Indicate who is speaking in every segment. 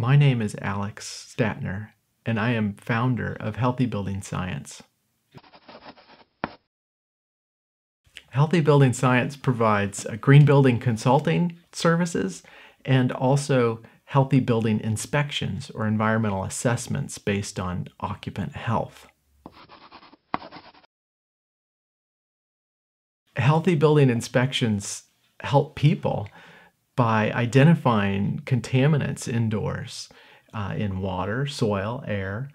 Speaker 1: My name is Alex Stadtner, and I am founder of Healthy Building Science. Healthy Building Science provides green building consulting services and also healthy building inspections or environmental assessments based on occupant health. Healthy building inspections help people by identifying contaminants indoors uh, in water, soil, air,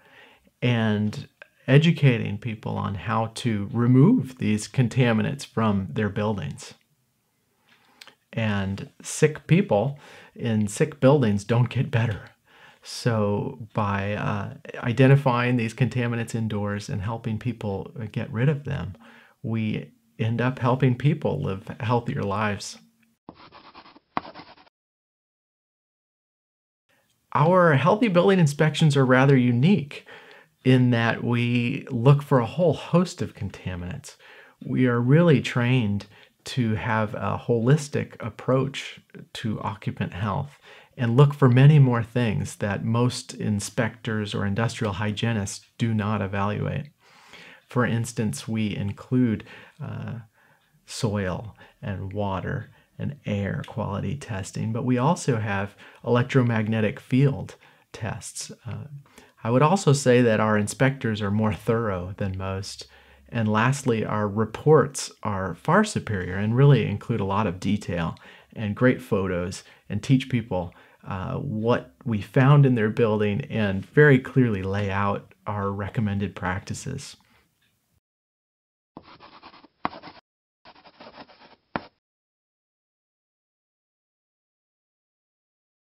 Speaker 1: and educating people on how to remove these contaminants from their buildings. And sick people in sick buildings don't get better. So, by uh, identifying these contaminants indoors and helping people get rid of them, we end up helping people live healthier lives. Our healthy building inspections are rather unique in that we look for a whole host of contaminants. We are really trained to have a holistic approach to occupant health and look for many more things that most inspectors or industrial hygienists do not evaluate. For instance, we include uh, soil and water and air quality testing, but we also have electromagnetic field tests. Uh, I would also say that our inspectors are more thorough than most. And lastly, our reports are far superior and really include a lot of detail and great photos and teach people uh, what we found in their building and very clearly lay out our recommended practices.